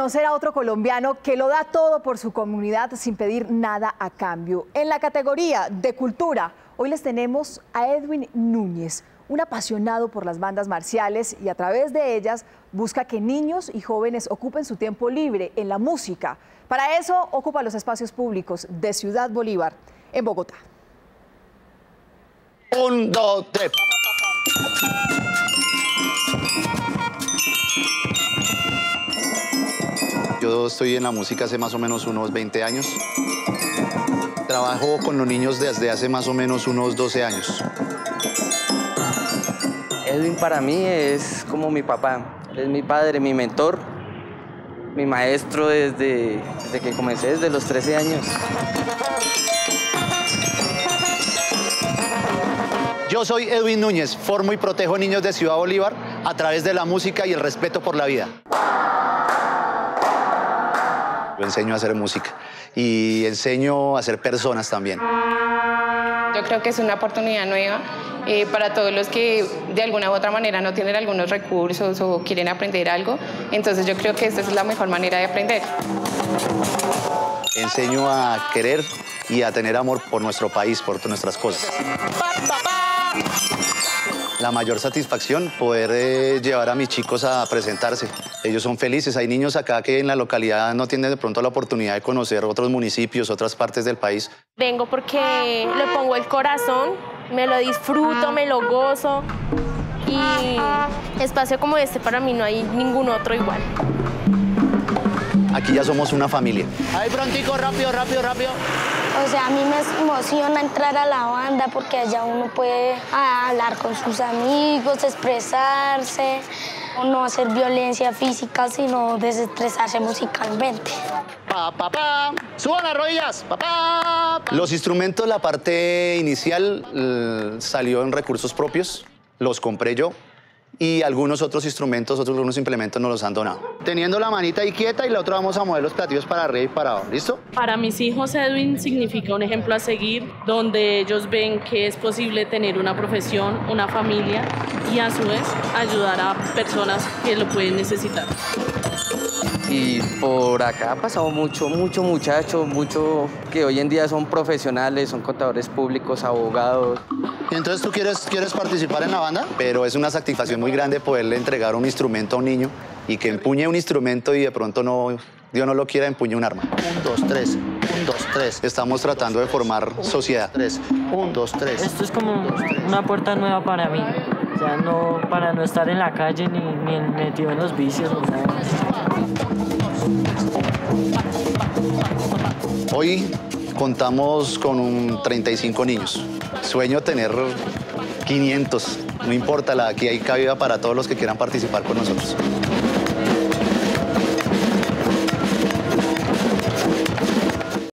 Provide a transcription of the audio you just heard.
conocer a otro colombiano que lo da todo por su comunidad sin pedir nada a cambio. En la categoría de cultura, hoy les tenemos a Edwin Núñez, un apasionado por las bandas marciales y a través de ellas busca que niños y jóvenes ocupen su tiempo libre en la música. Para eso ocupa los espacios públicos de Ciudad Bolívar, en Bogotá. Un, dos, tres. Yo estoy en la música hace más o menos unos 20 años. Trabajo con los niños desde hace más o menos unos 12 años. Edwin para mí es como mi papá. Él es mi padre, mi mentor, mi maestro desde, desde que comencé, desde los 13 años. Yo soy Edwin Núñez, formo y protejo niños de Ciudad Bolívar a través de la música y el respeto por la vida. Yo enseño a hacer música y enseño a ser personas también. Yo creo que es una oportunidad nueva eh, para todos los que de alguna u otra manera no tienen algunos recursos o quieren aprender algo. Entonces yo creo que esta es la mejor manera de aprender. Enseño a querer y a tener amor por nuestro país, por nuestras cosas. La mayor satisfacción, poder eh, llevar a mis chicos a presentarse. Ellos son felices. Hay niños acá que en la localidad no tienen de pronto la oportunidad de conocer otros municipios, otras partes del país. Vengo porque le pongo el corazón, me lo disfruto, me lo gozo y espacio como este para mí no hay ningún otro igual. Aquí ya somos una familia. Ahí prontico, rápido, rápido, rápido. O sea, a mí me emociona entrar a la banda porque allá uno puede hablar con sus amigos, expresarse, no hacer violencia física, sino desestresarse musicalmente. Pa, pa, pa. Suban las rodillas. Pa, pa, pa. Los instrumentos, la parte inicial salió en recursos propios, los compré yo y algunos otros instrumentos, otros algunos implementos nos los han donado. Teniendo la manita ahí quieta y la otra vamos a mover los platillos para arriba y para abajo, ¿listo? Para mis hijos Edwin significa un ejemplo a seguir donde ellos ven que es posible tener una profesión, una familia y a su vez ayudar a personas que lo pueden necesitar. Y por acá ha pasado mucho, mucho muchacho, mucho que hoy en día son profesionales, son contadores públicos, abogados. Y entonces tú quieres, quieres participar en la banda, pero es una satisfacción muy grande poderle entregar un instrumento a un niño y que empuñe un instrumento y de pronto no, Dios no lo quiera, empuñe un arma. Un, dos, tres. Un, dos, tres. Estamos tratando de formar sociedad. Tres. Un, dos, tres. Esto es como una puerta nueva para mí. O sea, no, para no estar en la calle ni, ni metido en los vicios. Hoy contamos con un 35 niños. Sueño tener 500. No importa, la- aquí hay cabida para todos los que quieran participar con nosotros.